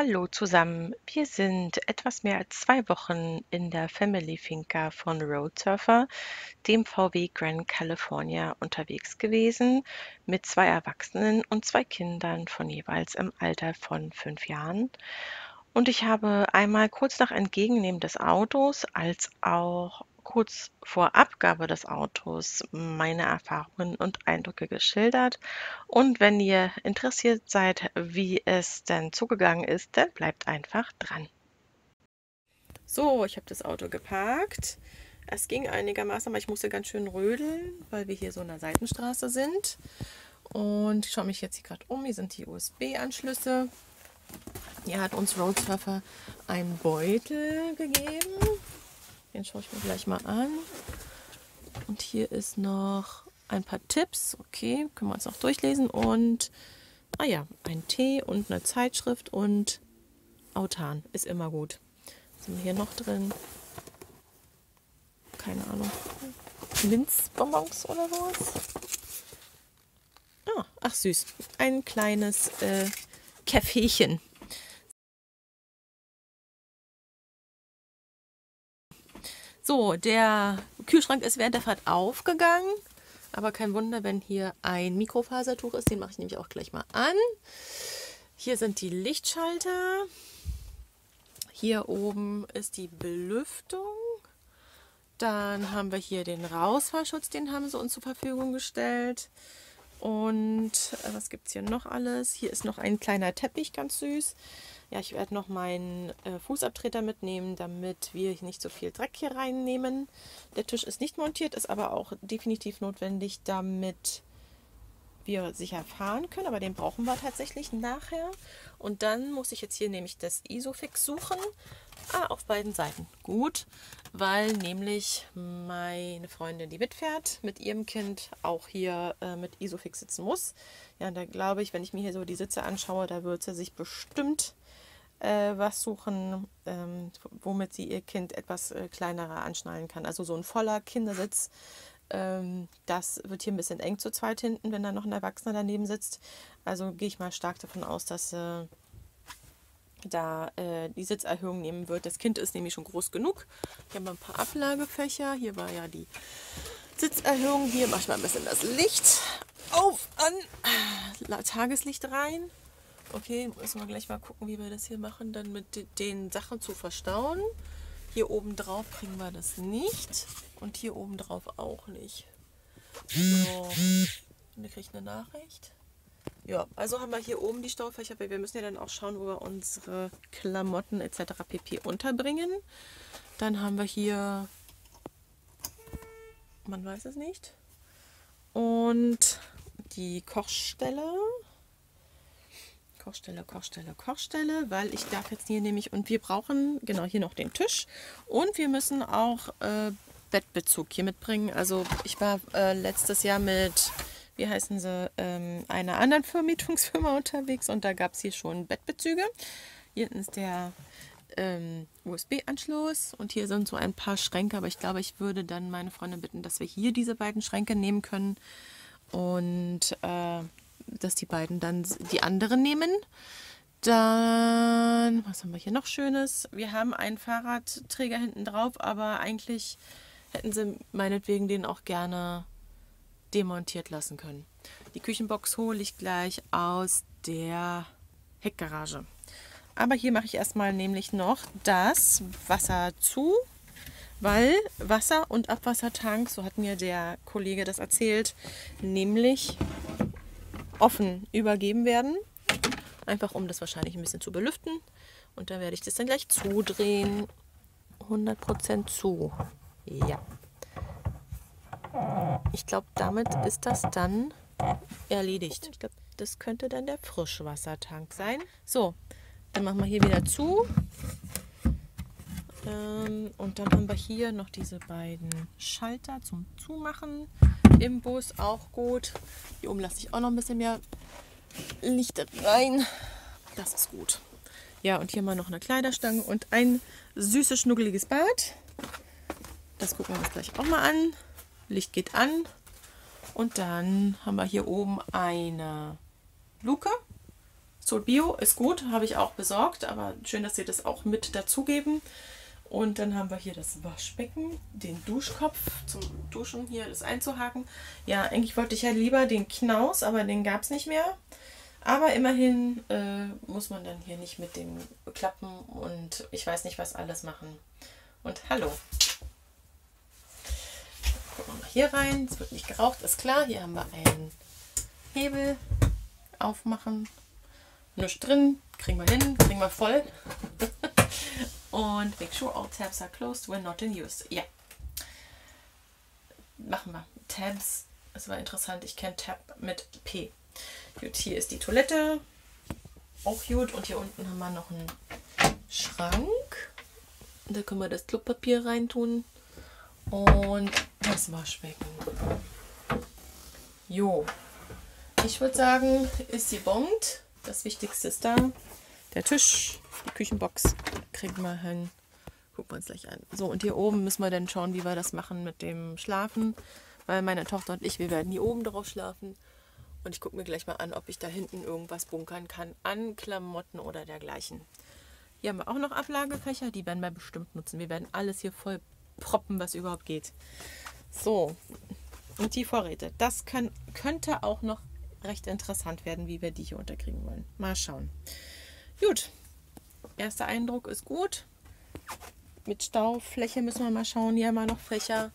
Hallo zusammen. Wir sind etwas mehr als zwei Wochen in der Family Finca von Roadsurfer, dem VW Grand California, unterwegs gewesen mit zwei Erwachsenen und zwei Kindern von jeweils im Alter von fünf Jahren. Und ich habe einmal kurz nach Entgegennehmen des Autos als auch kurz vor Abgabe des Autos meine Erfahrungen und Eindrücke geschildert. Und wenn ihr interessiert seid, wie es denn zugegangen ist, dann bleibt einfach dran. So, ich habe das Auto geparkt. Es ging einigermaßen, aber ich musste ganz schön rödeln, weil wir hier so in der Seitenstraße sind. Und ich schaue mich jetzt hier gerade um. Hier sind die USB-Anschlüsse. Hier hat uns Roadsurfer einen Beutel gegeben den schaue ich mir gleich mal an. Und hier ist noch ein paar Tipps. Okay, können wir uns noch durchlesen. Und, ah ja, ein Tee und eine Zeitschrift und Autan ist immer gut. Was sind wir hier noch drin? Keine Ahnung. Minzbonbons oder sowas? Ah, ach süß. Ein kleines äh, Käffechen. So, der Kühlschrank ist während der Fahrt aufgegangen. Aber kein Wunder, wenn hier ein Mikrofasertuch ist. Den mache ich nämlich auch gleich mal an. Hier sind die Lichtschalter. Hier oben ist die Belüftung. Dann haben wir hier den Rausfahrschutz, den haben sie uns zur Verfügung gestellt. Und äh, was gibt es hier noch alles? Hier ist noch ein kleiner Teppich, ganz süß. Ja, ich werde noch meinen äh, Fußabtreter mitnehmen, damit wir nicht so viel Dreck hier reinnehmen. Der Tisch ist nicht montiert, ist aber auch definitiv notwendig, damit wir sicher fahren können. Aber den brauchen wir tatsächlich nachher. Und dann muss ich jetzt hier nämlich das Isofix suchen. Ah, auf beiden Seiten. Gut, weil nämlich meine Freundin, die mitfährt, mit ihrem Kind auch hier äh, mit Isofix sitzen muss. Ja, da glaube ich, wenn ich mir hier so die Sitze anschaue, da wird sie sich bestimmt äh, was suchen, ähm, womit sie ihr Kind etwas äh, kleinerer anschnallen kann. Also so ein voller Kindersitz, ähm, das wird hier ein bisschen eng zu zweit hinten, wenn da noch ein Erwachsener daneben sitzt. Also gehe ich mal stark davon aus, dass äh, da äh, die Sitzerhöhung nehmen wird. Das Kind ist nämlich schon groß genug. Hier haben wir ein paar Ablagefächer. Hier war ja die Sitzerhöhung. Hier mache ich mal ein bisschen das Licht auf, an, Tageslicht rein. Okay, müssen wir gleich mal gucken, wie wir das hier machen, dann mit den Sachen zu verstauen. Hier oben drauf kriegen wir das nicht und hier oben drauf auch nicht. So, und ihr kriegt eine Nachricht. Ja, also haben wir hier oben die Staufächer, weil wir müssen ja dann auch schauen, wo wir unsere Klamotten etc. pp. unterbringen. Dann haben wir hier, man weiß es nicht, und die Kochstelle. Kochstelle, Kochstelle, Kochstelle, weil ich darf jetzt hier nämlich, und wir brauchen genau hier noch den Tisch und wir müssen auch äh, Bettbezug hier mitbringen. Also ich war äh, letztes Jahr mit, wie heißen sie, ähm, einer anderen Vermietungsfirma unterwegs und da gab es hier schon Bettbezüge. Hier ist der ähm, USB-Anschluss und hier sind so ein paar Schränke, aber ich glaube, ich würde dann meine Freundin bitten, dass wir hier diese beiden Schränke nehmen können und äh, dass die beiden dann die anderen nehmen. Dann, was haben wir hier noch Schönes? Wir haben einen Fahrradträger hinten drauf, aber eigentlich hätten sie meinetwegen den auch gerne demontiert lassen können. Die Küchenbox hole ich gleich aus der Heckgarage. Aber hier mache ich erstmal nämlich noch das Wasser zu, weil Wasser- und Abwassertank, so hat mir der Kollege das erzählt, nämlich offen übergeben werden. Einfach um das wahrscheinlich ein bisschen zu belüften. Und dann werde ich das dann gleich zudrehen. 100% zu. Ja. Ich glaube, damit ist das dann erledigt. Ich glaube, das könnte dann der Frischwassertank sein. So, dann machen wir hier wieder zu. Ähm, und dann haben wir hier noch diese beiden Schalter zum Zumachen im Bus. Auch gut. Hier oben lasse ich auch noch ein bisschen mehr Licht rein. Das ist gut. Ja, und hier mal noch eine Kleiderstange und ein süßes, schnuggeliges Bad. Das gucken wir uns gleich auch mal an. Licht geht an. Und dann haben wir hier oben eine Luke Zoo Bio ist gut, habe ich auch besorgt, aber schön, dass sie das auch mit dazugeben. Und dann haben wir hier das Waschbecken, den Duschkopf zum Duschen hier, das einzuhaken. Ja, eigentlich wollte ich ja lieber den Knaus, aber den gab es nicht mehr. Aber immerhin äh, muss man dann hier nicht mit dem Klappen und ich weiß nicht was alles machen. Und hallo. Gucken wir mal hier rein. Es wird nicht geraucht, ist klar. Hier haben wir einen Hebel. Aufmachen. Nichts drin. Kriegen wir hin. Kriegen wir voll. Und make sure all tabs are closed when not in use. Ja. Machen wir. Tabs. Das war interessant. Ich kenne Tab mit P. Gut, hier ist die Toilette. Auch gut. Und hier unten haben wir noch einen Schrank. Da können wir das Klopapier reintun. Und das Waschbecken. Jo. Ich würde sagen, ist sie bongt. Das Wichtigste ist da. Der Tisch, die Küchenbox kriegen wir hin. Gucken wir uns gleich an. So, und hier oben müssen wir dann schauen, wie wir das machen mit dem Schlafen. Weil meine Tochter und ich, wir werden hier oben drauf schlafen. Und ich gucke mir gleich mal an, ob ich da hinten irgendwas bunkern kann an Klamotten oder dergleichen. Hier haben wir auch noch Ablagefächer, die werden wir bestimmt nutzen. Wir werden alles hier voll proppen, was überhaupt geht. So, und die Vorräte. Das kann, könnte auch noch recht interessant werden, wie wir die hier unterkriegen wollen. Mal schauen. Gut, erster Eindruck ist gut. Mit Staufläche müssen wir mal schauen. Hier wir noch Fächer.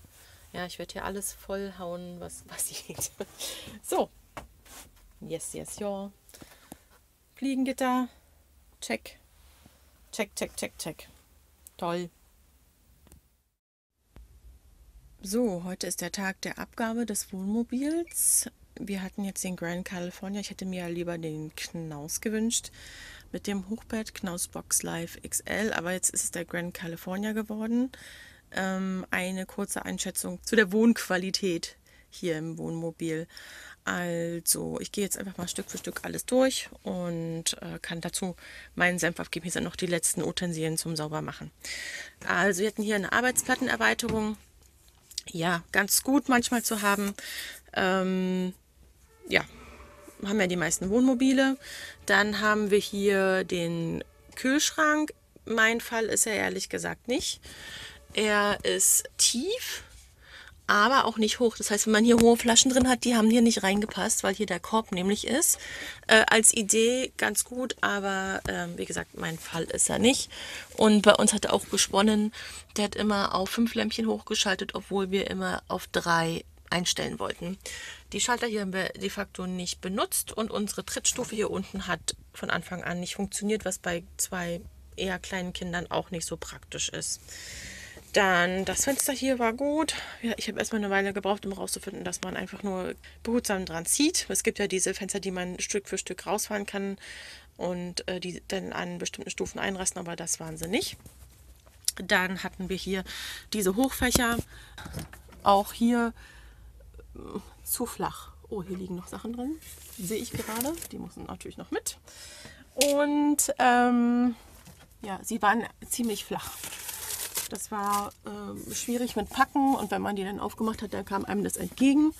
Ja, ich werde hier alles vollhauen, was, was geht. So, Yes, yes, ja. Fliegengitter. Check. Check, check, check, check. Toll. So, heute ist der Tag der Abgabe des Wohnmobils. Wir hatten jetzt den Grand California. Ich hätte mir ja lieber den Knaus gewünscht mit dem Hochbett Knaus Box Live XL, aber jetzt ist es der Grand California geworden. Ähm, eine kurze Einschätzung zu der Wohnqualität hier im Wohnmobil. Also, ich gehe jetzt einfach mal Stück für Stück alles durch und äh, kann dazu meinen Senf abgeben. Hier sind noch die letzten Utensilien zum Saubermachen. Also, wir hatten hier eine Arbeitsplattenerweiterung. Ja, ganz gut manchmal zu haben. Ähm, ja, haben ja die meisten Wohnmobile. Dann haben wir hier den Kühlschrank. Mein Fall ist er ehrlich gesagt nicht. Er ist tief aber auch nicht hoch. Das heißt, wenn man hier hohe Flaschen drin hat, die haben hier nicht reingepasst, weil hier der Korb nämlich ist. Äh, als Idee ganz gut, aber äh, wie gesagt, mein Fall ist er nicht. Und bei uns hat er auch gesponnen, der hat immer auf fünf Lämpchen hochgeschaltet, obwohl wir immer auf drei einstellen wollten. Die Schalter hier haben wir de facto nicht benutzt und unsere Trittstufe hier unten hat von Anfang an nicht funktioniert, was bei zwei eher kleinen Kindern auch nicht so praktisch ist. Dann das Fenster hier war gut. Ja, ich habe erstmal eine Weile gebraucht, um herauszufinden, dass man einfach nur behutsam dran zieht. Es gibt ja diese Fenster, die man Stück für Stück rausfahren kann und äh, die dann an bestimmten Stufen einrasten, aber das waren sie nicht. Dann hatten wir hier diese Hochfächer. Auch hier zu flach. Oh, hier liegen noch Sachen drin. Sehe ich gerade. Die müssen natürlich noch mit. Und ähm, ja, sie waren ziemlich flach. Das war äh, schwierig mit Packen und wenn man die dann aufgemacht hat, dann kam einem das entgegen.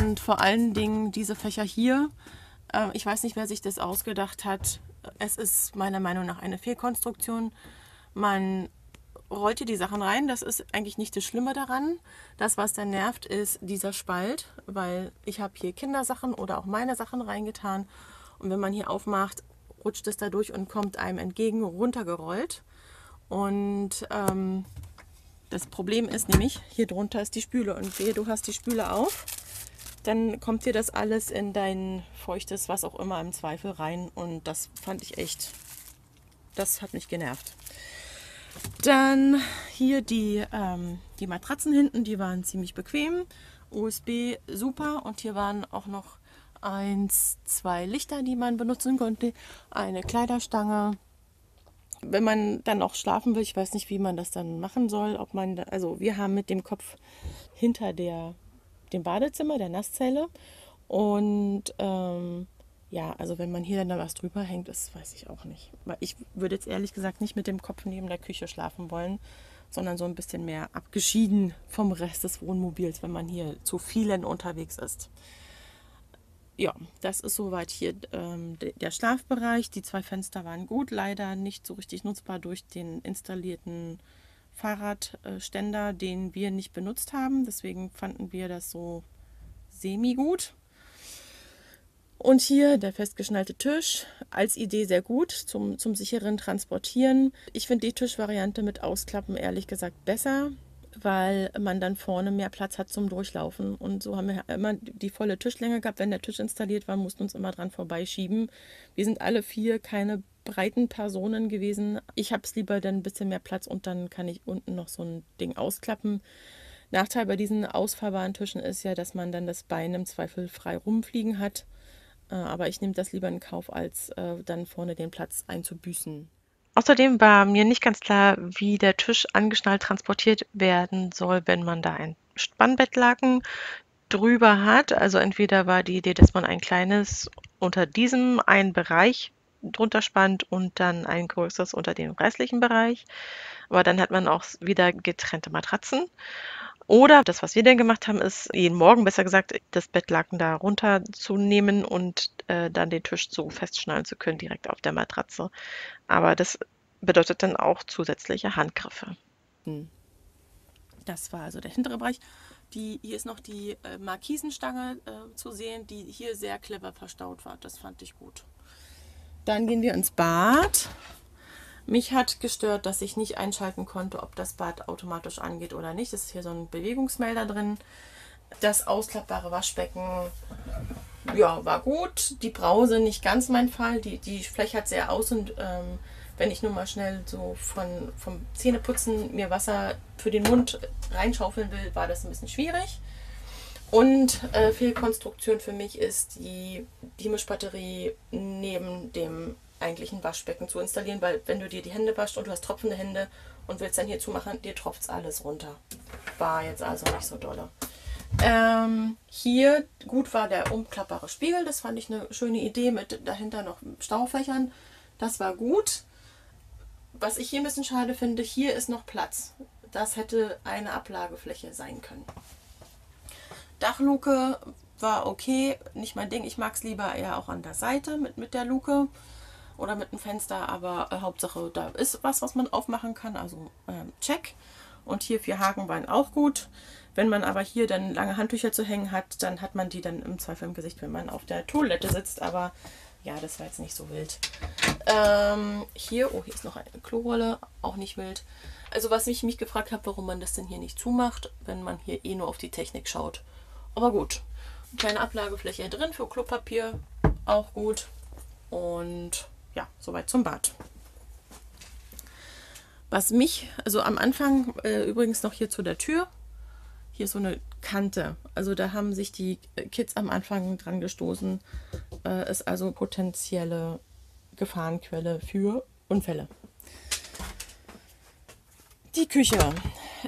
Und vor allen Dingen diese Fächer hier. Äh, ich weiß nicht, wer sich das ausgedacht hat. Es ist meiner Meinung nach eine Fehlkonstruktion. Man rollt hier die Sachen rein. Das ist eigentlich nicht das Schlimme daran. Das, was dann nervt, ist dieser Spalt, weil ich habe hier Kindersachen oder auch meine Sachen reingetan. Und wenn man hier aufmacht, rutscht es da durch und kommt einem entgegen runtergerollt. Und ähm, das Problem ist nämlich, hier drunter ist die Spüle und wehe, du hast die Spüle auf, dann kommt dir das alles in dein feuchtes, was auch immer im Zweifel rein und das fand ich echt, das hat mich genervt. Dann hier die, ähm, die Matratzen hinten, die waren ziemlich bequem, USB super. Und hier waren auch noch eins, zwei Lichter, die man benutzen konnte, eine Kleiderstange, wenn man dann auch schlafen will, ich weiß nicht, wie man das dann machen soll, ob man, da, also wir haben mit dem Kopf hinter der, dem Badezimmer, der Nasszelle. Und ähm, ja, also wenn man hier dann da was drüber hängt, das weiß ich auch nicht. Weil ich würde jetzt ehrlich gesagt nicht mit dem Kopf neben der Küche schlafen wollen, sondern so ein bisschen mehr abgeschieden vom Rest des Wohnmobils, wenn man hier zu vielen unterwegs ist. ja, das ist soweit hier ähm, der Schlafbereich. Die zwei Fenster waren gut, leider nicht so richtig nutzbar durch den installierten Fahrradständer, den wir nicht benutzt haben. Deswegen fanden wir das so semi-gut. Und hier der festgeschnallte Tisch. Als Idee sehr gut zum, zum sicheren Transportieren. Ich finde die Tischvariante mit Ausklappen ehrlich gesagt besser, weil man dann vorne mehr Platz hat zum Durchlaufen. Und so haben wir immer die volle Tischlänge gehabt. Wenn der Tisch installiert war, mussten uns immer dran vorbeischieben. Wir sind alle vier keine breiten Personen gewesen. Ich habe es lieber dann ein bisschen mehr Platz und dann kann ich unten noch so ein Ding ausklappen. Nachteil bei diesen ausfahrbaren Tischen ist ja, dass man dann das Bein im Zweifel frei rumfliegen hat. Äh, aber ich nehme das lieber in Kauf, als äh, dann vorne den Platz einzubüßen. Außerdem war mir nicht ganz klar, wie der Tisch angeschnallt transportiert werden soll, wenn man da ein Spannbettlaken drüber hat. Also entweder war die Idee, dass man ein kleines unter diesem einen Bereich drunter spannt und dann ein größeres unter dem restlichen Bereich. Aber dann hat man auch wieder getrennte Matratzen. Oder das, was wir dann gemacht haben, ist jeden Morgen, besser gesagt, das Bettlaken da runterzunehmen und äh, dann den Tisch so festschnallen zu können, direkt auf der Matratze. Aber das bedeutet dann auch zusätzliche Handgriffe. Hm. Das war also der hintere Bereich. Die, hier ist noch die äh, Markisenstange äh, zu sehen, die hier sehr clever verstaut war. Das fand ich gut. Dann gehen wir ins Bad. Mich hat gestört, dass ich nicht einschalten konnte, ob das Bad automatisch angeht oder nicht. Es ist hier so ein Bewegungsmelder drin. Das ausklappbare Waschbecken, ja, war gut. Die Brause nicht ganz mein Fall. Die, die Fläche hat sehr aus und ähm, wenn ich nur mal schnell so von, vom Zähneputzen mir Wasser für den Mund reinschaufeln will, war das ein bisschen schwierig. Und äh, Fehlkonstruktion für mich ist die, die Mischbatterie neben dem eigentlichen Waschbecken zu installieren, weil wenn du dir die Hände waschst und du hast tropfende Hände und willst dann hier zumachen, dir tropft alles runter. War jetzt also nicht so dolle. Ähm, hier gut war der umklappbare Spiegel, das fand ich eine schöne Idee mit dahinter noch Staufächern. Das war gut. Was ich hier ein bisschen schade finde, hier ist noch Platz. Das hätte eine Ablagefläche sein können. Dachluke war okay, nicht mein Ding. Ich mag es lieber eher auch an der Seite mit, mit der Luke oder mit dem Fenster, aber äh, Hauptsache da ist was, was man aufmachen kann, also ähm, check. Und hier vier Haken waren auch gut. Wenn man aber hier dann lange Handtücher zu hängen hat, dann hat man die dann im Zweifel im Gesicht, wenn man auf der Toilette sitzt. Aber ja, das war jetzt nicht so wild. Ähm, hier, oh, hier ist noch eine Klorolle, auch nicht wild. Also was ich mich gefragt habe, warum man das denn hier nicht zumacht, wenn man hier eh nur auf die Technik schaut. Aber gut. Eine kleine Ablagefläche drin für Klopapier, auch gut. Und ja, soweit zum Bad. Was mich, also am Anfang äh, übrigens noch hier zu der Tür, hier ist so eine Kante. Also da haben sich die Kids am Anfang dran gestoßen. Äh, ist also potenzielle Gefahrenquelle für Unfälle. Die Küche.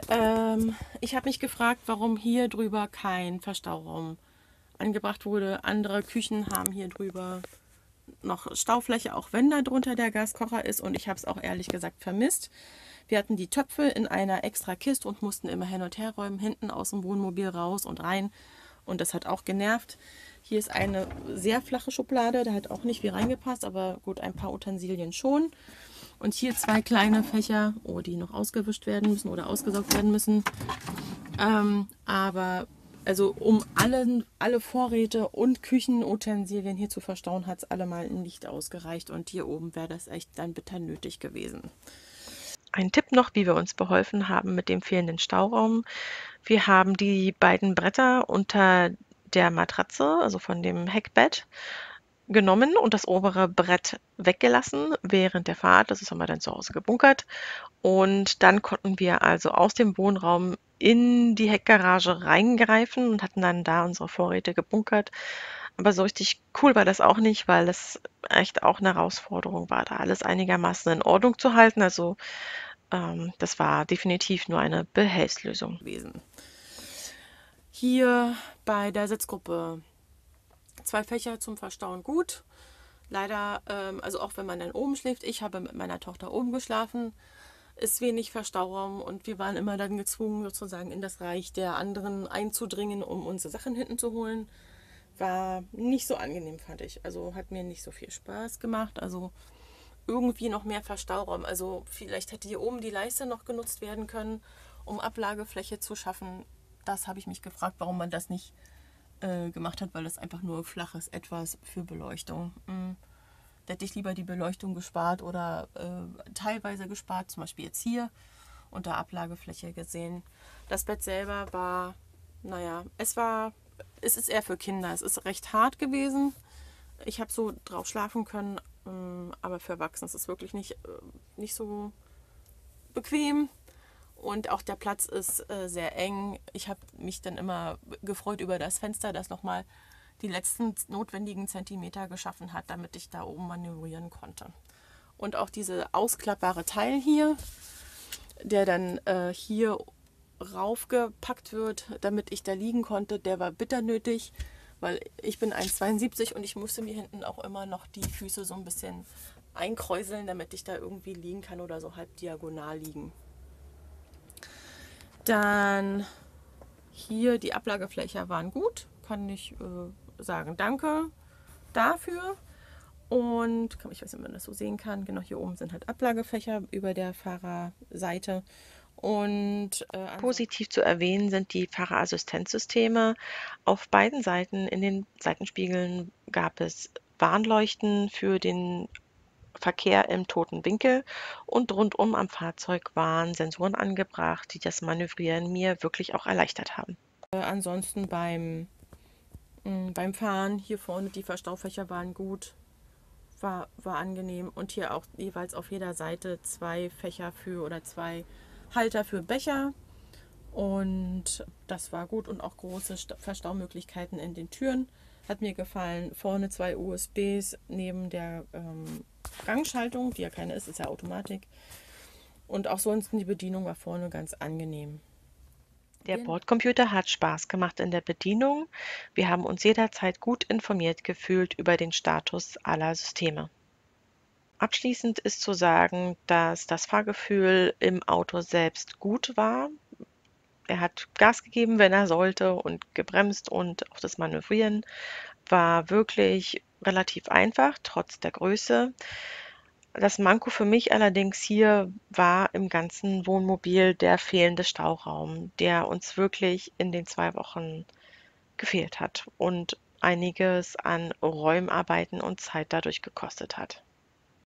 Ähm, ich habe mich gefragt, warum hier drüber kein Verstauraum angebracht wurde. Andere Küchen haben hier drüber noch Staufläche, auch wenn da drunter der Gaskocher ist. Und ich habe es auch ehrlich gesagt vermisst. Wir hatten die Töpfe in einer extra Kiste und mussten immer hin und her räumen, hinten aus dem Wohnmobil raus und rein. Und das hat auch genervt. Hier ist eine sehr flache Schublade, da hat auch nicht viel reingepasst, aber gut, ein paar Utensilien schon. Und hier zwei kleine Fächer, oh, die noch ausgewischt werden müssen oder ausgesaugt werden müssen. Ähm, aber also um allen, alle Vorräte und Küchenutensilien hier zu verstauen, hat es allemal nicht ausgereicht. Und hier oben wäre das echt dann bitter nötig gewesen. Ein Tipp noch, wie wir uns beholfen haben mit dem fehlenden Stauraum. Wir haben die beiden Bretter unter der Matratze, also von dem Heckbett, genommen und das obere Brett weggelassen während der Fahrt. Das ist haben wir dann zu Hause gebunkert. Und dann konnten wir also aus dem Wohnraum in die Heckgarage reingreifen und hatten dann da unsere Vorräte gebunkert. Aber so richtig cool war das auch nicht, weil es echt auch eine Herausforderung war, da alles einigermaßen in Ordnung zu halten. Also ähm, das war definitiv nur eine Behelfslösung gewesen. Hier bei der Sitzgruppe zwei Fächer zum Verstauen gut. Leider, ähm, also auch wenn man dann oben schläft, ich habe mit meiner Tochter oben geschlafen, ist wenig Verstauraum und wir waren immer dann gezwungen, sozusagen in das Reich der anderen einzudringen, um unsere Sachen hinten zu holen war nicht so angenehm, fand ich. Also hat mir nicht so viel Spaß gemacht. Also irgendwie noch mehr Verstauraum. Also vielleicht hätte hier oben die Leiste noch genutzt werden können, um Ablagefläche zu schaffen. Das habe ich mich gefragt, warum man das nicht äh, gemacht hat, weil das einfach nur flaches etwas für Beleuchtung. Mhm. Da hätte ich lieber die Beleuchtung gespart oder äh, teilweise gespart, zum Beispiel jetzt hier unter Ablagefläche gesehen. Das Bett selber war, naja, es war, es ist eher für Kinder. Es ist recht hart gewesen. Ich habe so drauf schlafen können, ähm, aber für Erwachsene ist es wirklich nicht, äh, nicht so bequem. Und auch der Platz ist äh, sehr eng. Ich habe mich dann immer gefreut über das Fenster, das nochmal die letzten notwendigen Zentimeter geschaffen hat, damit ich da oben manövrieren konnte. Und auch diese ausklappbare Teil hier, der dann äh, hier raufgepackt wird, damit ich da liegen konnte, der war bitter nötig, weil ich bin 1,72 und ich musste mir hinten auch immer noch die Füße so ein bisschen einkräuseln, damit ich da irgendwie liegen kann oder so halb diagonal liegen. Dann hier die Ablagefläche waren gut, kann ich äh, sagen. Danke dafür. Und ich weiß nicht, ob man das so sehen kann. Genau hier oben sind halt Ablagefächer über der Fahrerseite. Und äh, positiv zu erwähnen sind die Fahrerassistenzsysteme. Auf beiden Seiten in den Seitenspiegeln gab es Warnleuchten für den Verkehr im toten Winkel und rundum am Fahrzeug waren Sensoren angebracht, die das Manövrieren mir wirklich auch erleichtert haben. Äh, ansonsten beim, mh, mm, beim Fahren hier vorne die Verstaufächer waren gut, war, war angenehm und hier auch jeweils auf jeder Seite zwei Fächer für oder zwei Halter für Becher und das war gut und auch große Verstaumöglichkeiten in den Türen. Hat mir gefallen. Vorne zwei USBs neben der ähm, Gangschaltung, die ja keine ist, ist ja Automatik. Und auch sonst die Bedienung war vorne ganz angenehm. Der Bordcomputer hat Spaß gemacht in der Bedienung. Wir haben uns jederzeit gut informiert gefühlt über den Status aller Systeme. Abschließend ist zu sagen, dass das Fahrgefühl im Auto selbst gut war. Er hat Gas gegeben, wenn er sollte und gebremst und auch das Manövrieren war wirklich relativ einfach, trotz der Größe. Das Manko für mich allerdings hier war im ganzen Wohnmobil der fehlende Stauraum, der uns wirklich in den zwei Wochen gefehlt hat und einiges an Räumarbeiten und Zeit dadurch gekostet hat.